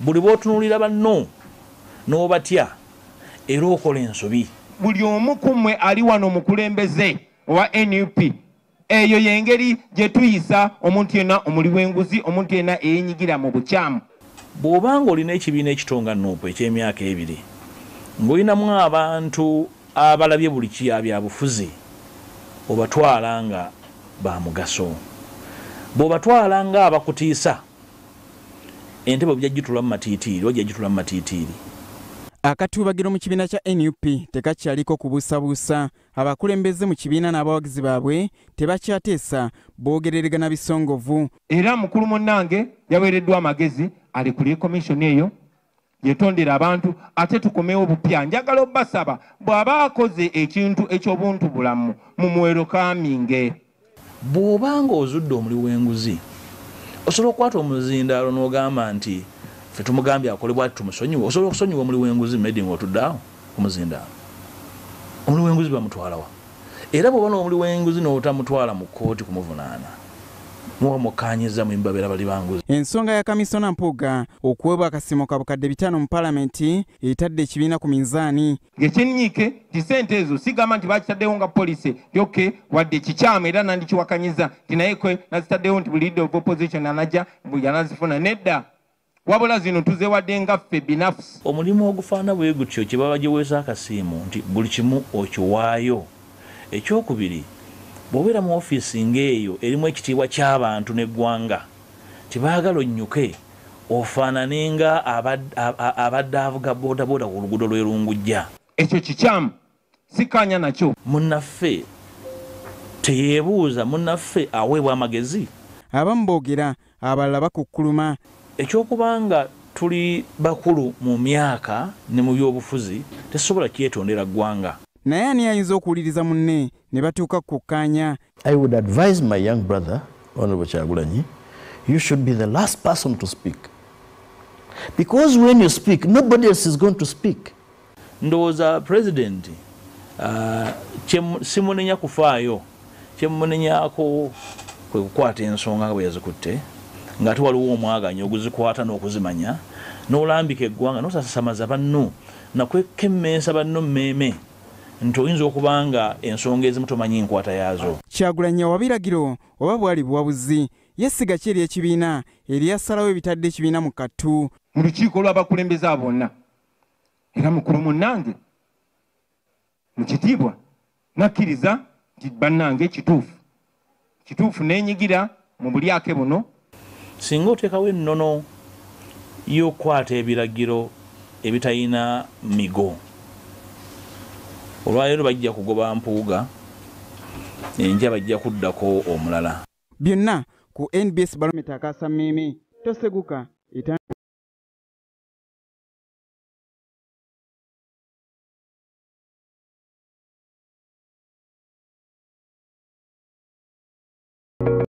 buli bw'otunuulira banno n'obatya era okola ensobi. Buli omu ku mmwe ali wano omukulembeze owa nup eyo y'engeri gye tuyisa omuntu yenna omuli w'enguzi omuntu yenna eyenyigira mu bukyamu. Bw'obanga olina ekibiina ekitonga nuupu eky'emyaka ebiri ng'olinamu abantu abalabye buli kiya byabufuzi obatwala nga ba mugaso. Bw'obatwala nga abakutiisa entebe ojja gitula mu matiitiiri ojja gitula mu matiitiiri. Akatuubagiro mu kibiina kya nup tekakyaliko kubuusabuusa. Abakulembeze mu kibiina n'abawagizi baabwe tebakyateesa boogereragana bisongovu. Era mukulu munnange yaweereddwa amagezi alikulye komishoni eyo yetondera abantu ate tukomewo bupya. Njagala obbasaba bw'aba akoze ekintu eky'obuntu bulamu mumuwero kaminge bw'obanga ozudde omuli w'enguzi osobola okukwata omuzindaalo n'ogamba nti fe tumugambye akole bwati tumusonyiwe osobola okusonyiwa omuli w'enguzi medi ng'otuddeawo ku muzindaalo omuli w'enguzi bamutwalawa era bw'oba n'omuli w'enguzi n'otamutwala mu kkooti kumuvunaana muba mukkanyiza mu mbabeera bali banguzi. Ensonga ya kamisona mpuuga okuweebwa akasiimo ka bukadde bitaano mu paalamenti etadde ekibiina ku minzaani. Ngekyenyiike ti sente ezo sigamba nti bakitaddewo nga poliisi yoke wadde kikyamu era nandikiwakanyiza ti naye kwe nazitaddewo nti buli leader of opposition anajja yanazifuna nedda. Wabula zino tuzewadde nga ffe binafusi omulimu ogufaana bwe gutyo kye baba giweesa akasiimu nti buli kimu okiwaayo. Ekyokubiri bw'obeera mu ofiisi ng'eyo erimu ekitiibwa ky'abantu n'eggwanga tibaagala onnyuke ofaanane nga abadde avuga boodabooda ku luguudo lwerungujja ekyo kikyamu sikkaanya nakyo. Munnaffe teyeebuuza munnaffe aweebwa amagezi? Abamu boogera abalala bakukkuluma. Ekyokubanga tuli bakulu mu myaka ne mu byobufuzi tesobola kyetondera ggwanga naye ani ayinza okuwuliriza munne ne batuuka kukkaanya I would advise my young brother, Honorable Chagulanyi, you should be the last person to speak. Because when you speak, nobody else is going to speak. ndowooza pulezidenti ah, kyemu- simunenya kufaayo kyemunenyako kwe kukwata ensonga nga bwe yazikutte ng'ate waliwo omwaganya oguzikwata n'okuzimanya n'olambika eggwanga n'osasamaza banno nakwekemmensa banno mmeeme nti oyinza okuba nga ensonga ezimu tomanyi nkwata yaazo. Kyagulanyi awa biragiro oba bwali buwabuzi yessiga ki eri ekibiina eryasalawo ebitadde ekibiina mu kattu? Mu lukiiko lw'abakulembeze abo bonna era mukulu munnange mu kitiibwa nakkiriza nti bannange kituufu. Kituufu neenyigira mu bulyake buno. Singa oteekawo ennono y'okukwata ebiragiro ebitalina migo olwaleero bajja kugoba mpuuga enja bajja kuddako omulala. Byonna ku nbs balometa akasammeeme toseguka